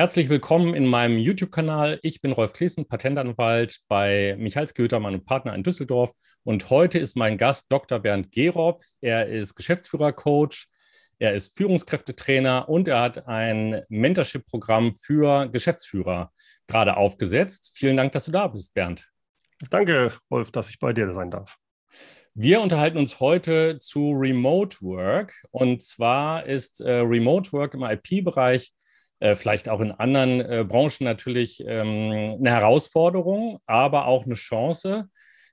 Herzlich willkommen in meinem YouTube-Kanal. Ich bin Rolf Klesen, Patentanwalt bei Michalski Hütermann und Partner in Düsseldorf. Und heute ist mein Gast Dr. Bernd Gerob. Er ist Geschäftsführer-Coach, er ist Führungskräftetrainer und er hat ein Mentorship-Programm für Geschäftsführer gerade aufgesetzt. Vielen Dank, dass du da bist, Bernd. Danke, Rolf, dass ich bei dir sein darf. Wir unterhalten uns heute zu Remote Work. Und zwar ist äh, Remote Work im IP-Bereich äh, vielleicht auch in anderen äh, Branchen natürlich ähm, eine Herausforderung, aber auch eine Chance.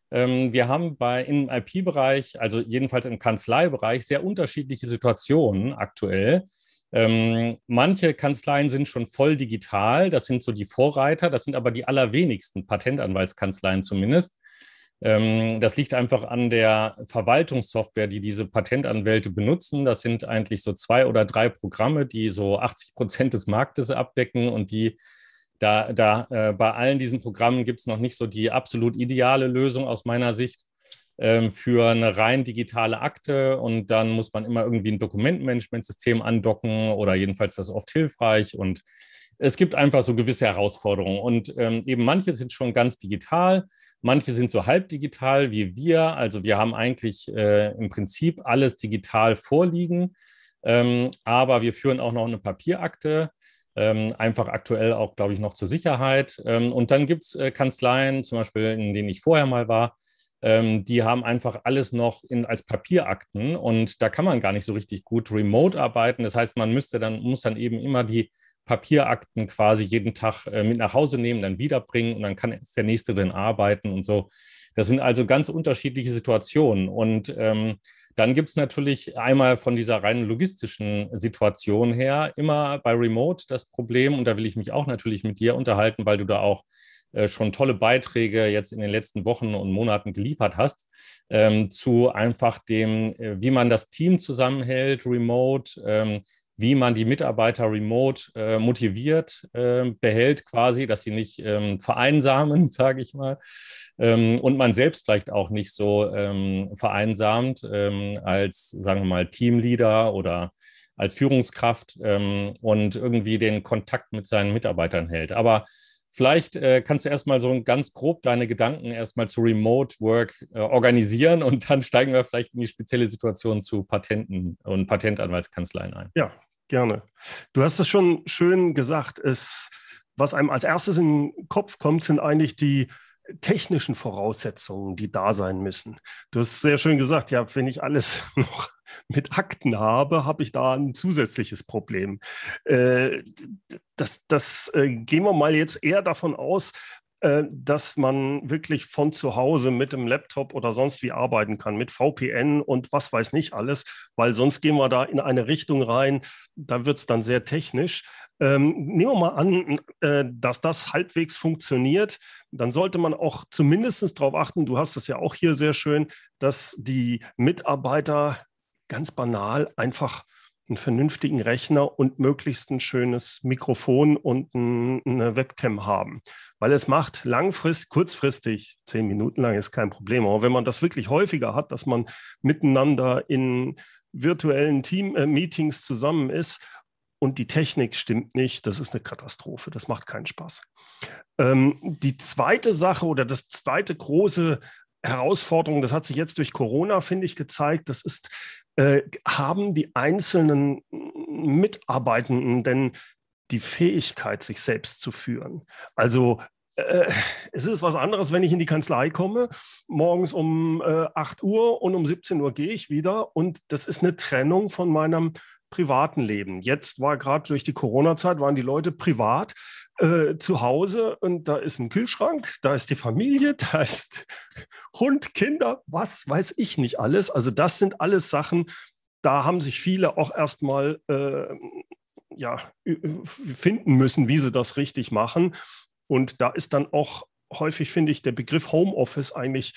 Ähm, wir haben bei im IP-Bereich, also jedenfalls im Kanzleibereich, sehr unterschiedliche Situationen aktuell. Ähm, manche Kanzleien sind schon voll digital, das sind so die Vorreiter, das sind aber die allerwenigsten Patentanwaltskanzleien zumindest. Ähm, das liegt einfach an der Verwaltungssoftware, die diese Patentanwälte benutzen. Das sind eigentlich so zwei oder drei Programme, die so 80 Prozent des Marktes abdecken und die da, da äh, bei allen diesen Programmen gibt es noch nicht so die absolut ideale Lösung aus meiner Sicht ähm, für eine rein digitale Akte und dann muss man immer irgendwie ein Dokumentenmanagementsystem andocken oder jedenfalls das oft hilfreich und es gibt einfach so gewisse Herausforderungen. Und ähm, eben manche sind schon ganz digital, manche sind so halb digital wie wir. Also wir haben eigentlich äh, im Prinzip alles digital vorliegen, ähm, aber wir führen auch noch eine Papierakte. Ähm, einfach aktuell auch, glaube ich, noch zur Sicherheit. Ähm, und dann gibt es äh, Kanzleien, zum Beispiel, in denen ich vorher mal war, ähm, die haben einfach alles noch in, als Papierakten und da kann man gar nicht so richtig gut remote arbeiten. Das heißt, man müsste dann, muss dann eben immer die Papierakten quasi jeden Tag äh, mit nach Hause nehmen, dann wiederbringen und dann kann der nächste drin arbeiten und so. Das sind also ganz unterschiedliche Situationen. Und ähm, dann gibt es natürlich einmal von dieser rein logistischen Situation her immer bei Remote das Problem, und da will ich mich auch natürlich mit dir unterhalten, weil du da auch äh, schon tolle Beiträge jetzt in den letzten Wochen und Monaten geliefert hast, ähm, zu einfach dem, äh, wie man das Team zusammenhält, remote, ähm, wie man die Mitarbeiter remote äh, motiviert äh, behält, quasi, dass sie nicht ähm, vereinsamen, sage ich mal, ähm, und man selbst vielleicht auch nicht so ähm, vereinsamt ähm, als, sagen wir mal, Teamleader oder als Führungskraft ähm, und irgendwie den Kontakt mit seinen Mitarbeitern hält. Aber Vielleicht äh, kannst du erstmal so ganz grob deine Gedanken erstmal zu Remote Work äh, organisieren und dann steigen wir vielleicht in die spezielle Situation zu Patenten und Patentanwaltskanzleien ein. Ja, gerne. Du hast es schon schön gesagt. Es, was einem als erstes in den Kopf kommt, sind eigentlich die technischen Voraussetzungen, die da sein müssen. Du hast sehr schön gesagt, ja, wenn ich alles noch mit Akten habe, habe ich da ein zusätzliches Problem. Äh, das, das äh, gehen wir mal jetzt eher davon aus, dass man wirklich von zu Hause mit dem Laptop oder sonst wie arbeiten kann, mit VPN und was weiß nicht alles, weil sonst gehen wir da in eine Richtung rein, da wird es dann sehr technisch. Ähm, nehmen wir mal an, äh, dass das halbwegs funktioniert, dann sollte man auch zumindest darauf achten, du hast es ja auch hier sehr schön, dass die Mitarbeiter ganz banal einfach einen vernünftigen Rechner und möglichst ein schönes Mikrofon und eine Webcam haben. Weil es macht langfristig, kurzfristig, zehn Minuten lang ist kein Problem. Aber wenn man das wirklich häufiger hat, dass man miteinander in virtuellen Team-Meetings zusammen ist und die Technik stimmt nicht, das ist eine Katastrophe. Das macht keinen Spaß. Ähm, die zweite Sache oder das zweite große Herausforderung, das hat sich jetzt durch Corona, finde ich, gezeigt, das ist äh, haben die einzelnen Mitarbeitenden denn die Fähigkeit, sich selbst zu führen? Also äh, es ist was anderes, wenn ich in die Kanzlei komme, morgens um äh, 8 Uhr und um 17 Uhr gehe ich wieder und das ist eine Trennung von meinem privaten Leben. Jetzt war gerade durch die Corona-Zeit, waren die Leute privat äh, zu Hause und da ist ein Kühlschrank, da ist die Familie, da ist Hund, Kinder, was weiß ich nicht alles. Also das sind alles Sachen, da haben sich viele auch erstmal äh, ja, finden müssen, wie sie das richtig machen. Und da ist dann auch häufig, finde ich, der Begriff Homeoffice eigentlich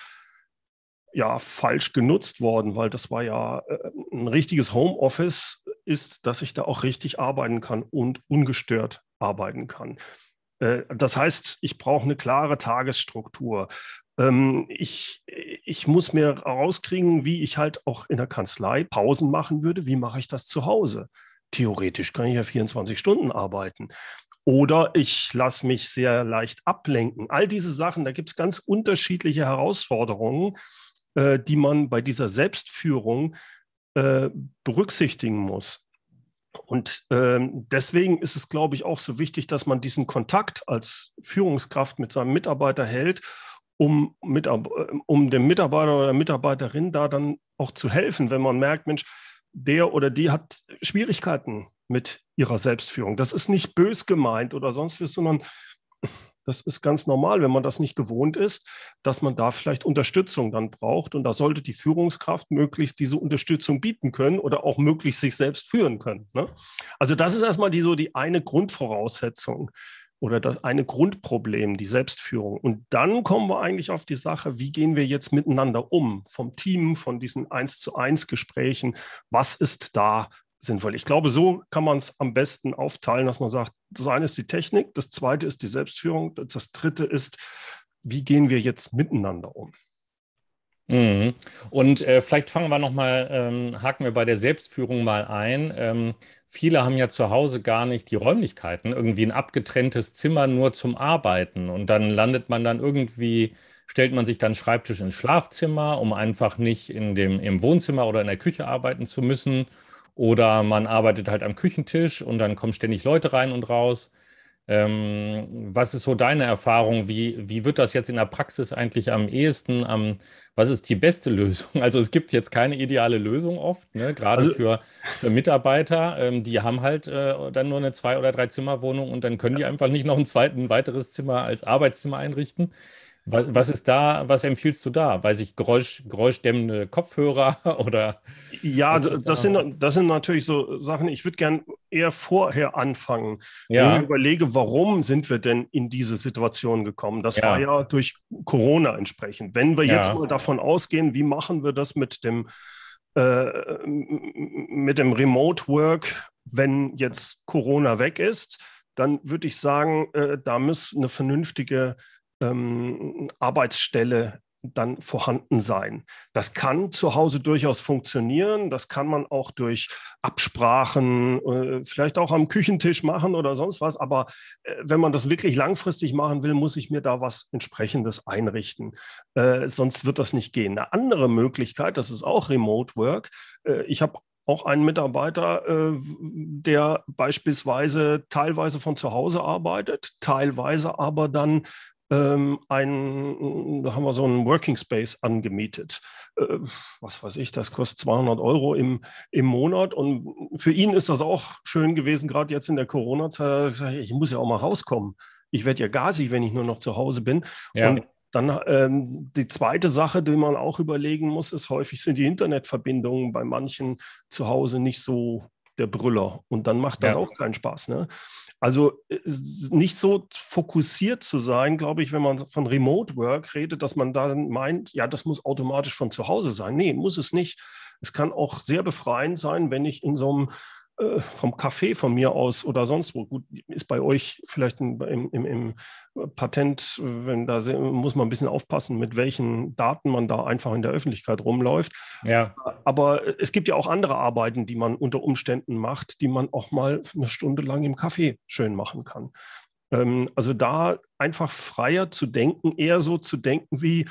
ja falsch genutzt worden, weil das war ja äh, ein richtiges Homeoffice ist, dass ich da auch richtig arbeiten kann und ungestört arbeiten kann. Äh, das heißt, ich brauche eine klare Tagesstruktur. Ähm, ich, ich muss mir rauskriegen, wie ich halt auch in der Kanzlei Pausen machen würde. Wie mache ich das zu Hause? Theoretisch kann ich ja 24 Stunden arbeiten. Oder ich lasse mich sehr leicht ablenken. All diese Sachen, da gibt es ganz unterschiedliche Herausforderungen, äh, die man bei dieser Selbstführung äh, berücksichtigen muss. Und ähm, deswegen ist es, glaube ich, auch so wichtig, dass man diesen Kontakt als Führungskraft mit seinem Mitarbeiter hält, um, mit, um dem Mitarbeiter oder der Mitarbeiterin da dann auch zu helfen, wenn man merkt, Mensch, der oder die hat Schwierigkeiten mit ihrer Selbstführung. Das ist nicht bös gemeint oder sonst was, sondern das ist ganz normal, wenn man das nicht gewohnt ist, dass man da vielleicht Unterstützung dann braucht. Und da sollte die Führungskraft möglichst diese Unterstützung bieten können oder auch möglichst sich selbst führen können. Ne? Also das ist erstmal die, so die eine Grundvoraussetzung oder das eine Grundproblem, die Selbstführung. Und dann kommen wir eigentlich auf die Sache, wie gehen wir jetzt miteinander um, vom Team, von diesen Eins zu eins Gesprächen, was ist da sinnvoll. Ich glaube, so kann man es am besten aufteilen, dass man sagt, das eine ist die Technik, das zweite ist die Selbstführung, das dritte ist, wie gehen wir jetzt miteinander um? Mhm. Und äh, vielleicht fangen wir nochmal, ähm, haken wir bei der Selbstführung mal ein. Ähm, viele haben ja zu Hause gar nicht die Räumlichkeiten, irgendwie ein abgetrenntes Zimmer nur zum Arbeiten. Und dann landet man dann irgendwie, stellt man sich dann Schreibtisch ins Schlafzimmer, um einfach nicht in dem, im Wohnzimmer oder in der Küche arbeiten zu müssen. Oder man arbeitet halt am Küchentisch und dann kommen ständig Leute rein und raus. Ähm, was ist so deine Erfahrung? Wie, wie wird das jetzt in der Praxis eigentlich am ehesten? Am, was ist die beste Lösung? Also es gibt jetzt keine ideale Lösung oft, ne? gerade also, für, für, Mitarbeiter. Ähm, die haben halt äh, dann nur eine Zwei- oder Drei-Zimmer-Wohnung und dann können die einfach nicht noch ein zweites, ein weiteres Zimmer als Arbeitszimmer einrichten. Was, was, ist da, was empfiehlst du da? Weiß ich, Geräusch, geräuschdämmende Kopfhörer oder? Ja, das da? sind, das sind natürlich so Sachen, ich würde gern eher vorher anfangen. Ja. Wenn ich überlege, warum sind wir denn in diese Situation gekommen? Das ja. war ja durch Corona entsprechend. Wenn wir ja. jetzt mal davon ausgehen, wie machen wir das mit dem, äh, mit dem Remote Work, wenn jetzt Corona weg ist, dann würde ich sagen, äh, da muss eine vernünftige ähm, Arbeitsstelle dann vorhanden sein. Das kann zu Hause durchaus funktionieren. Das kann man auch durch Absprachen, äh, vielleicht auch am Küchentisch machen oder sonst was. Aber äh, wenn man das wirklich langfristig machen will, muss ich mir da was entsprechendes einrichten. Äh, sonst wird das nicht gehen. Eine andere Möglichkeit, das ist auch Remote Work. Äh, ich habe auch einen Mitarbeiter, äh, der beispielsweise teilweise von zu Hause arbeitet, teilweise aber dann ähm, ein, da haben wir so einen Working Space angemietet. Äh, was weiß ich, das kostet 200 Euro im, im Monat. Und für ihn ist das auch schön gewesen, gerade jetzt in der Corona-Zeit. Ich muss ja auch mal rauskommen. Ich werde ja gasig, wenn ich nur noch zu Hause bin. Ja. Und dann ähm, die zweite Sache, die man auch überlegen muss, ist häufig sind die Internetverbindungen bei manchen zu Hause nicht so der Brüller. Und dann macht das ja. auch keinen Spaß. Ne? Also äh, nicht so fokussiert zu sein, glaube ich, wenn man von Remote Work redet, dass man dann meint, ja, das muss automatisch von zu Hause sein. Nee, muss es nicht. Es kann auch sehr befreiend sein, wenn ich in so einem vom Café von mir aus oder sonst wo. Gut, ist bei euch vielleicht im, im, im Patent, wenn da muss man ein bisschen aufpassen, mit welchen Daten man da einfach in der Öffentlichkeit rumläuft. Ja. Aber es gibt ja auch andere Arbeiten, die man unter Umständen macht, die man auch mal eine Stunde lang im Café schön machen kann. Ähm, also da einfach freier zu denken, eher so zu denken wie,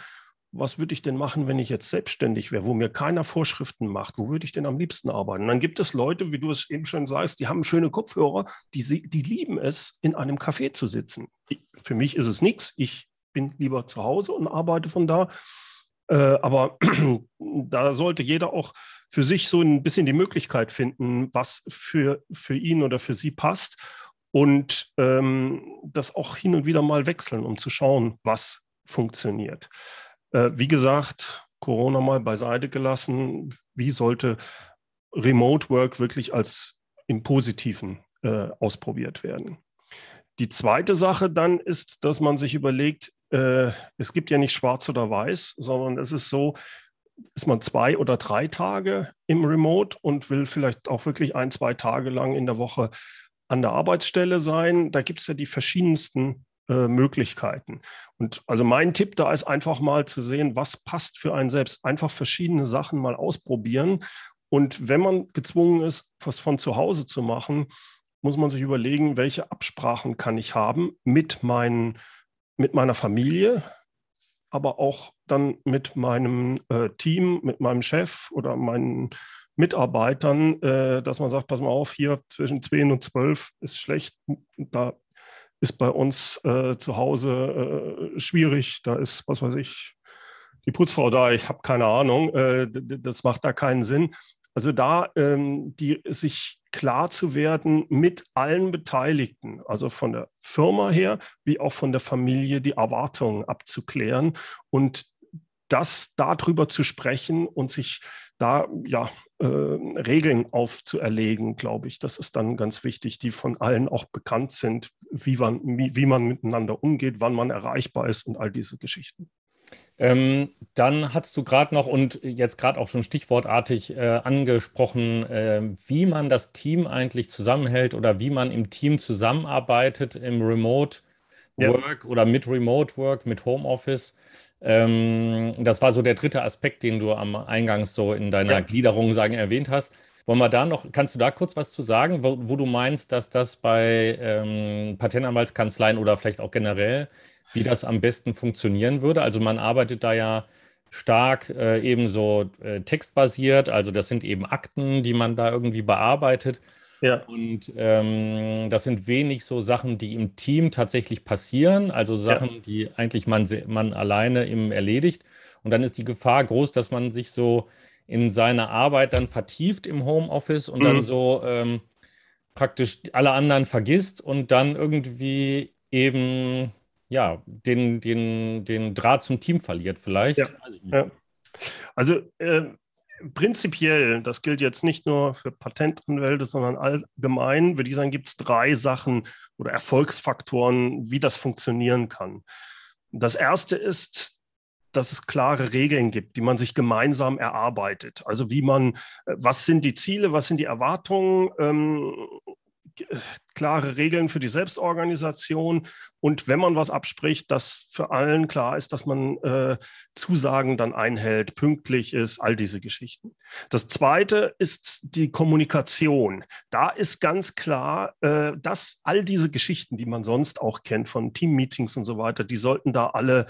was würde ich denn machen, wenn ich jetzt selbstständig wäre, wo mir keiner Vorschriften macht? Wo würde ich denn am liebsten arbeiten? Und dann gibt es Leute, wie du es eben schon sagst, die haben schöne Kopfhörer, die, die lieben es, in einem Café zu sitzen. Ich, für mich ist es nichts. Ich bin lieber zu Hause und arbeite von da. Äh, aber da sollte jeder auch für sich so ein bisschen die Möglichkeit finden, was für, für ihn oder für sie passt. Und ähm, das auch hin und wieder mal wechseln, um zu schauen, was funktioniert. Äh, wie gesagt, Corona mal beiseite gelassen. Wie sollte Remote Work wirklich als im Positiven äh, ausprobiert werden? Die zweite Sache dann ist, dass man sich überlegt, äh, es gibt ja nicht schwarz oder weiß, sondern es ist so, ist man zwei oder drei Tage im Remote und will vielleicht auch wirklich ein, zwei Tage lang in der Woche an der Arbeitsstelle sein. Da gibt es ja die verschiedensten äh, Möglichkeiten. Und also mein Tipp da ist einfach mal zu sehen, was passt für einen selbst. Einfach verschiedene Sachen mal ausprobieren. Und wenn man gezwungen ist, was von zu Hause zu machen, muss man sich überlegen, welche Absprachen kann ich haben mit, mein, mit meiner Familie, aber auch dann mit meinem äh, Team, mit meinem Chef oder meinen Mitarbeitern, äh, dass man sagt, pass mal auf, hier zwischen 10 und 12 ist schlecht, da ist bei uns äh, zu Hause äh, schwierig, da ist, was weiß ich, die Putzfrau da, ich habe keine Ahnung, äh, das macht da keinen Sinn. Also da ähm, die, sich klar zu werden mit allen Beteiligten, also von der Firma her wie auch von der Familie, die Erwartungen abzuklären und das darüber zu sprechen und sich da ja äh, Regeln aufzuerlegen, glaube ich, das ist dann ganz wichtig, die von allen auch bekannt sind, wie man, wie, wie man miteinander umgeht, wann man erreichbar ist und all diese Geschichten. Ähm, dann hast du gerade noch und jetzt gerade auch schon stichwortartig äh, angesprochen, äh, wie man das Team eigentlich zusammenhält oder wie man im Team zusammenarbeitet im Remote Work ja. oder mit Remote Work, mit Homeoffice. Ähm, das war so der dritte Aspekt, den du am Eingangs so in deiner ja. Gliederung sagen erwähnt hast. Wollen wir da noch, kannst du da kurz was zu sagen, wo, wo du meinst, dass das bei ähm, Patentanwaltskanzleien oder vielleicht auch generell, wie das am besten funktionieren würde? Also man arbeitet da ja stark äh, eben so äh, textbasiert, also das sind eben Akten, die man da irgendwie bearbeitet. Ja. Und ähm, das sind wenig so Sachen, die im Team tatsächlich passieren, also Sachen, ja. die eigentlich man, man alleine im erledigt. Und dann ist die Gefahr groß, dass man sich so in seine Arbeit dann vertieft im Homeoffice und mhm. dann so ähm, praktisch alle anderen vergisst und dann irgendwie eben ja den, den, den Draht zum Team verliert, vielleicht. Ja. ja. Also äh, prinzipiell, das gilt jetzt nicht nur für Patentanwälte, sondern allgemein, würde ich sagen, gibt es drei Sachen oder Erfolgsfaktoren, wie das funktionieren kann. Das erste ist, dass es klare Regeln gibt, die man sich gemeinsam erarbeitet. Also wie man, äh, was sind die Ziele, was sind die Erwartungen, ähm, klare Regeln für die Selbstorganisation und wenn man was abspricht, dass für allen klar ist, dass man äh, Zusagen dann einhält, pünktlich ist, all diese Geschichten. Das Zweite ist die Kommunikation. Da ist ganz klar, äh, dass all diese Geschichten, die man sonst auch kennt von Teammeetings und so weiter, die sollten da alle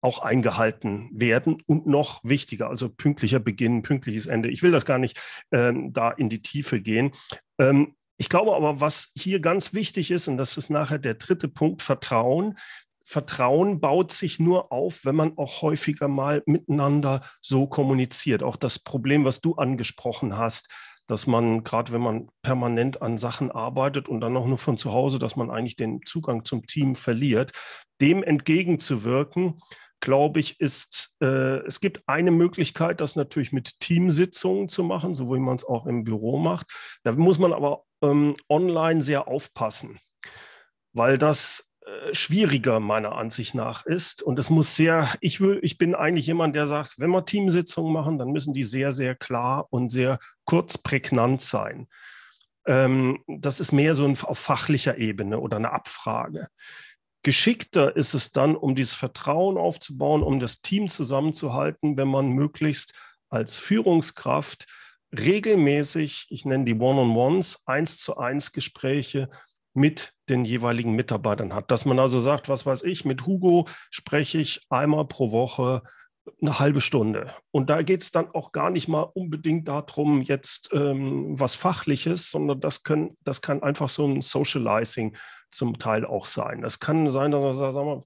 auch eingehalten werden und noch wichtiger, also pünktlicher Beginn, pünktliches Ende. Ich will das gar nicht ähm, da in die Tiefe gehen. Ähm, ich glaube aber, was hier ganz wichtig ist, und das ist nachher der dritte Punkt, Vertrauen. Vertrauen baut sich nur auf, wenn man auch häufiger mal miteinander so kommuniziert. Auch das Problem, was du angesprochen hast, dass man, gerade wenn man permanent an Sachen arbeitet und dann auch nur von zu Hause, dass man eigentlich den Zugang zum Team verliert, dem entgegenzuwirken, glaube ich, ist, äh, es gibt eine Möglichkeit, das natürlich mit Teamsitzungen zu machen, so wie man es auch im Büro macht. Da muss man aber ähm, online sehr aufpassen, weil das äh, schwieriger meiner Ansicht nach ist. Und es muss sehr, ich will, ich bin eigentlich jemand, der sagt, wenn wir Teamsitzungen machen, dann müssen die sehr, sehr klar und sehr kurz prägnant sein. Ähm, das ist mehr so ein, auf fachlicher Ebene oder eine Abfrage. Geschickter ist es dann, um dieses Vertrauen aufzubauen, um das Team zusammenzuhalten, wenn man möglichst als Führungskraft regelmäßig, ich nenne die One-on-Ones, eins zu eins Gespräche mit den jeweiligen Mitarbeitern hat. Dass man also sagt, was weiß ich, mit Hugo spreche ich einmal pro Woche eine halbe Stunde. Und da geht es dann auch gar nicht mal unbedingt darum, jetzt ähm, was Fachliches, sondern das, können, das kann einfach so ein Socializing zum Teil auch sein. Es kann sein, dass man sagt, sag mal,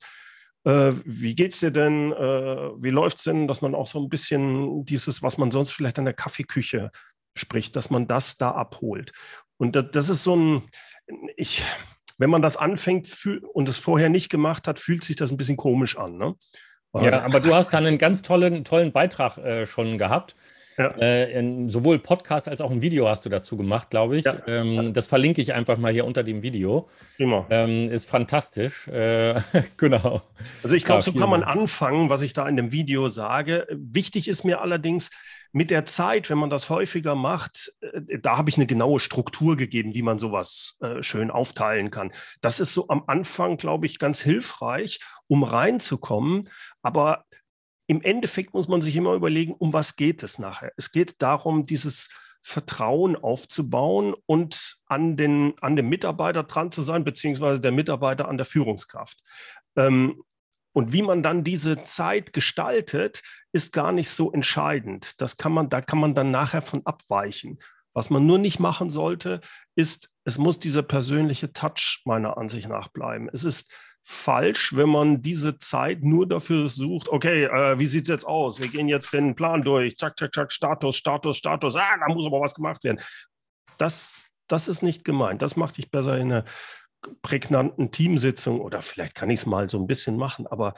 äh, wie geht's dir denn? Äh, wie läuft's denn? Dass man auch so ein bisschen dieses, was man sonst vielleicht an der Kaffeeküche spricht, dass man das da abholt. Und das, das ist so ein, ich, wenn man das anfängt und es vorher nicht gemacht hat, fühlt sich das ein bisschen komisch an. Ne? Ja, aber du hast da einen ganz tollen, tollen Beitrag äh, schon gehabt. Ja. Äh, in, sowohl Podcast als auch ein Video hast du dazu gemacht, glaube ich. Ja. Ähm, das verlinke ich einfach mal hier unter dem Video. Immer. Ähm, ist fantastisch. Äh, genau. Also ich glaube, so kann man anfangen, was ich da in dem Video sage. Wichtig ist mir allerdings, mit der Zeit, wenn man das häufiger macht, äh, da habe ich eine genaue Struktur gegeben, wie man sowas äh, schön aufteilen kann. Das ist so am Anfang, glaube ich, ganz hilfreich, um reinzukommen. Aber im Endeffekt muss man sich immer überlegen, um was geht es nachher? Es geht darum, dieses Vertrauen aufzubauen und an, den, an dem Mitarbeiter dran zu sein, beziehungsweise der Mitarbeiter an der Führungskraft. Ähm, und wie man dann diese Zeit gestaltet, ist gar nicht so entscheidend. Das kann man, da kann man dann nachher von abweichen. Was man nur nicht machen sollte, ist, es muss dieser persönliche Touch meiner Ansicht nach bleiben. Es ist falsch, wenn man diese Zeit nur dafür sucht, okay, äh, wie sieht es jetzt aus? Wir gehen jetzt den Plan durch, zack, zack, zack, Status, Status, Status, ah, da muss aber was gemacht werden. Das, das ist nicht gemeint. Das macht dich besser in einer prägnanten Teamsitzung oder vielleicht kann ich es mal so ein bisschen machen, aber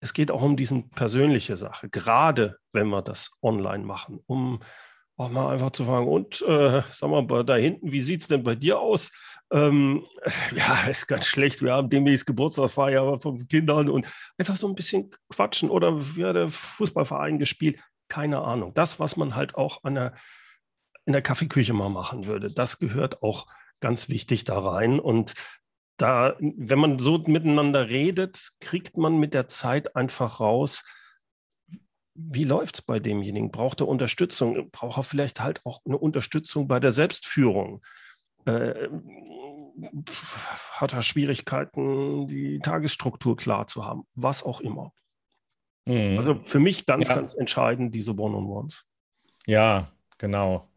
es geht auch um diese persönliche Sache, gerade wenn wir das online machen, um auch mal einfach zu fragen, und äh, sag mal, da hinten, wie sieht es denn bei dir aus? Ähm, ja, ist ganz schlecht. Wir haben demnächst Geburtstagsfeier von Kindern und einfach so ein bisschen quatschen oder wie hat der Fußballverein gespielt? Keine Ahnung. Das, was man halt auch an der, in der Kaffeeküche mal machen würde, das gehört auch ganz wichtig da rein. Und da, wenn man so miteinander redet, kriegt man mit der Zeit einfach raus, wie läuft es bei demjenigen? Braucht er Unterstützung? Braucht er vielleicht halt auch eine Unterstützung bei der Selbstführung? Äh, hat er Schwierigkeiten, die Tagesstruktur klar zu haben? Was auch immer. Mhm. Also für mich ganz, ja. ganz entscheidend diese One-on-Ones. Ja, genau.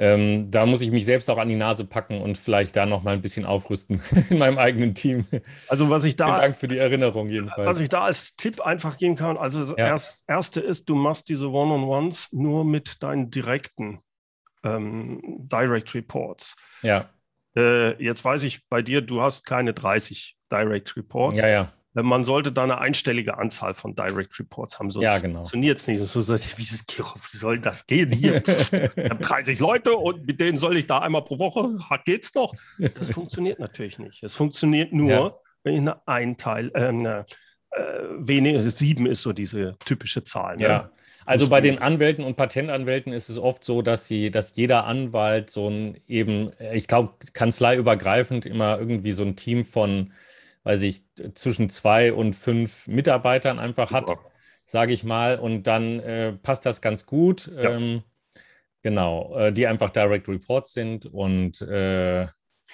Ähm, da muss ich mich selbst auch an die Nase packen und vielleicht da noch mal ein bisschen aufrüsten in meinem eigenen Team. Also was ich da Vielen Dank für die Erinnerung jedenfalls. Was ich da als Tipp einfach geben kann, also das ja. erst, erste ist, du machst diese One-on-Ones nur mit deinen direkten ähm, Direct Reports. Ja. Äh, jetzt weiß ich bei dir, du hast keine 30 Direct Reports. Ja, ja. Man sollte da eine einstellige Anzahl von Direct Reports haben, sonst ja, genau. funktioniert es nicht. So, wie, wie soll das gehen hier? 30 Leute und mit denen soll ich da einmal pro Woche, geht's doch? Das funktioniert natürlich nicht. Es funktioniert nur, ja. wenn ich eine Einteil, äh, eine, äh, wenige, sieben ist so diese typische Zahl. Ne? Ja. Also bei den Anwälten und Patentanwälten ist es oft so, dass sie, dass jeder Anwalt so ein eben, ich glaube, kanzleiübergreifend immer irgendwie so ein Team von weiß ich, zwischen zwei und fünf Mitarbeitern einfach hat, sage ich mal. Und dann äh, passt das ganz gut. Ja. Ähm, genau, äh, die einfach Direct Reports sind und äh,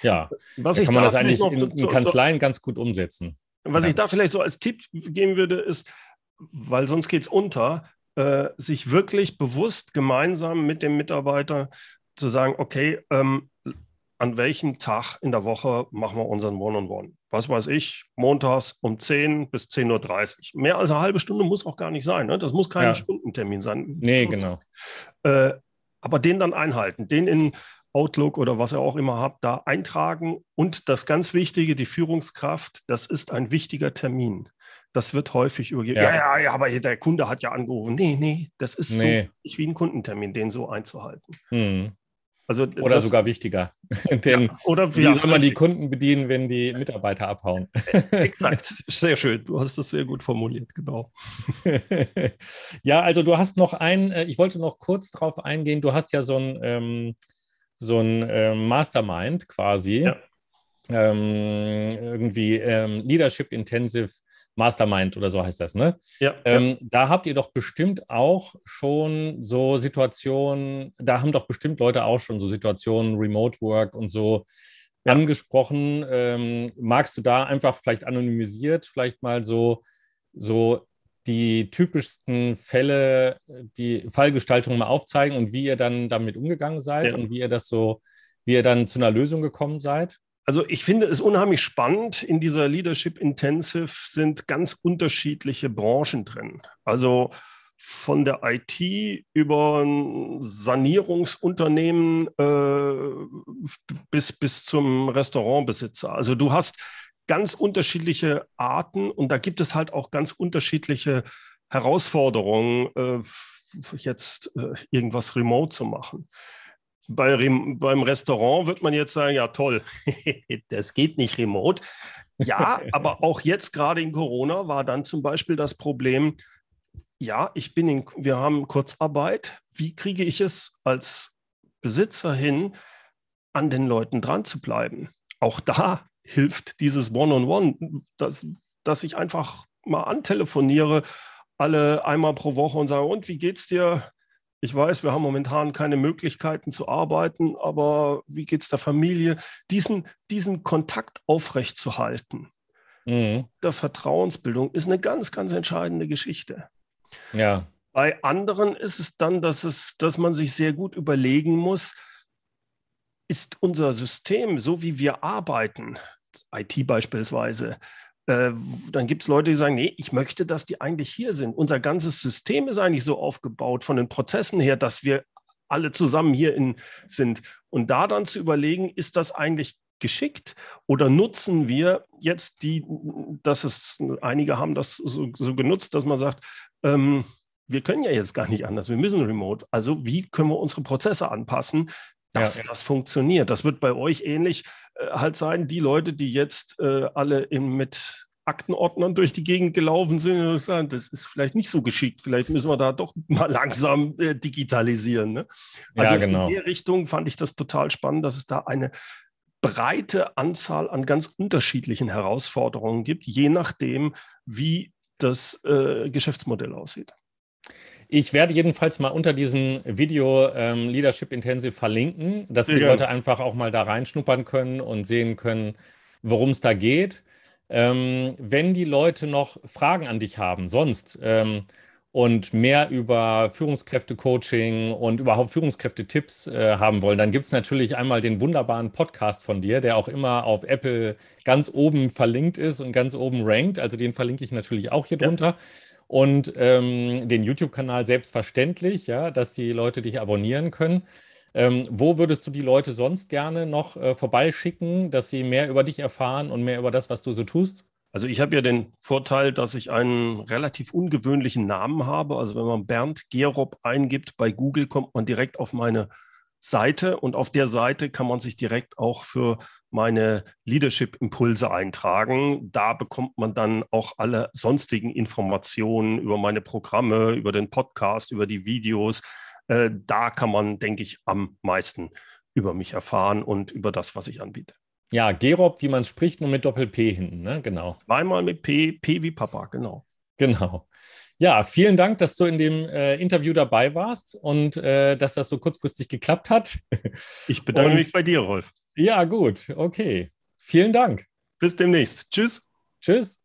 ja, was da kann man da das eigentlich in, in Kanzleien ganz gut umsetzen. Was ja. ich da vielleicht so als Tipp geben würde, ist, weil sonst geht es unter, äh, sich wirklich bewusst gemeinsam mit dem Mitarbeiter zu sagen, okay, ähm, an welchem Tag in der Woche machen wir unseren One-on-One? Was weiß ich, montags um 10 bis 10.30 Uhr. Mehr als eine halbe Stunde muss auch gar nicht sein. Ne? Das muss kein ja. Stundentermin sein. Nee, genau. Äh, aber den dann einhalten, den in Outlook oder was ihr auch immer habt, da eintragen. Und das ganz Wichtige, die Führungskraft, das ist ein wichtiger Termin. Das wird häufig übergeben. Ja, ja, ja, aber der Kunde hat ja angerufen. Nee, nee, das ist nee. so wie ein Kundentermin, den so einzuhalten. Hm. Also oder sogar wichtiger. Denn ja, oder wie soll man die Kunden bedienen, wenn die Mitarbeiter abhauen? Exakt, sehr schön. Du hast das sehr gut formuliert, genau. ja, also du hast noch ein, äh, ich wollte noch kurz darauf eingehen, du hast ja so ein, ähm, so ein ähm, Mastermind quasi. Ja. Ähm, irgendwie ähm, Leadership Intensive Mastermind oder so heißt das, ne? Ja, ähm, ja, Da habt ihr doch bestimmt auch schon so Situationen, da haben doch bestimmt Leute auch schon so Situationen, Remote Work und so ja. angesprochen. Ähm, magst du da einfach vielleicht anonymisiert, vielleicht mal so, so die typischsten Fälle, die Fallgestaltung mal aufzeigen und wie ihr dann damit umgegangen seid ja. und wie ihr das so, wie ihr dann zu einer Lösung gekommen seid? Also ich finde es unheimlich spannend. In dieser Leadership Intensive sind ganz unterschiedliche Branchen drin. Also von der IT über ein Sanierungsunternehmen äh, bis, bis zum Restaurantbesitzer. Also du hast ganz unterschiedliche Arten und da gibt es halt auch ganz unterschiedliche Herausforderungen, äh, jetzt äh, irgendwas remote zu machen bei, beim Restaurant wird man jetzt sagen, ja toll, das geht nicht remote. Ja, aber auch jetzt gerade in Corona war dann zum Beispiel das Problem, ja, ich bin in, wir haben Kurzarbeit. Wie kriege ich es als Besitzer hin, an den Leuten dran zu bleiben? Auch da hilft dieses One-on-One, -on -One, dass, dass ich einfach mal antelefoniere, alle einmal pro Woche und sage, und wie geht's dir? Ich weiß, wir haben momentan keine Möglichkeiten zu arbeiten, aber wie geht es der Familie? Diesen, diesen Kontakt aufrechtzuerhalten, mhm. der Vertrauensbildung ist eine ganz, ganz entscheidende Geschichte. Ja. Bei anderen ist es dann, dass, es, dass man sich sehr gut überlegen muss, ist unser System, so wie wir arbeiten, IT beispielsweise, äh, dann gibt es Leute, die sagen, nee, ich möchte, dass die eigentlich hier sind. Unser ganzes System ist eigentlich so aufgebaut von den Prozessen her, dass wir alle zusammen hier in, sind. Und da dann zu überlegen, ist das eigentlich geschickt oder nutzen wir jetzt die, dass es einige haben das so, so genutzt, dass man sagt, ähm, wir können ja jetzt gar nicht anders, wir müssen remote. Also wie können wir unsere Prozesse anpassen, dass ja, das funktioniert? Das wird bei euch ähnlich äh, halt sein. Die Leute, die jetzt äh, alle in, mit Aktenordnern durch die Gegend gelaufen sind, das ist vielleicht nicht so geschickt. Vielleicht müssen wir da doch mal langsam äh, digitalisieren. Ne? Also ja, genau. in der Richtung fand ich das total spannend, dass es da eine breite Anzahl an ganz unterschiedlichen Herausforderungen gibt, je nachdem, wie das äh, Geschäftsmodell aussieht. Ich werde jedenfalls mal unter diesem Video ähm, Leadership Intensive verlinken, dass Sehr die Leute einfach auch mal da reinschnuppern können und sehen können, worum es da geht. Ähm, wenn die Leute noch Fragen an dich haben, sonst ähm, und mehr über Führungskräfte-Coaching und überhaupt Führungskräfte-Tipps äh, haben wollen, dann gibt es natürlich einmal den wunderbaren Podcast von dir, der auch immer auf Apple ganz oben verlinkt ist und ganz oben rankt. Also den verlinke ich natürlich auch hier drunter. Und ähm, den YouTube-Kanal selbstverständlich, ja, dass die Leute dich abonnieren können. Ähm, wo würdest du die Leute sonst gerne noch äh, vorbeischicken, dass sie mehr über dich erfahren und mehr über das, was du so tust? Also ich habe ja den Vorteil, dass ich einen relativ ungewöhnlichen Namen habe. Also wenn man Bernd Gerob eingibt bei Google, kommt man direkt auf meine Seite und auf der Seite kann man sich direkt auch für meine Leadership-Impulse eintragen. Da bekommt man dann auch alle sonstigen Informationen über meine Programme, über den Podcast, über die Videos, äh, da kann man, denke ich, am meisten über mich erfahren und über das, was ich anbiete. Ja, Gerob, wie man spricht, nur mit Doppel-P hinten, ne? Genau. Zweimal mit P, P wie Papa, genau. Genau. Ja, vielen Dank, dass du in dem äh, Interview dabei warst und äh, dass das so kurzfristig geklappt hat. Ich bedanke und, mich bei dir, Rolf. Ja, gut, okay. Vielen Dank. Bis demnächst. Tschüss. Tschüss.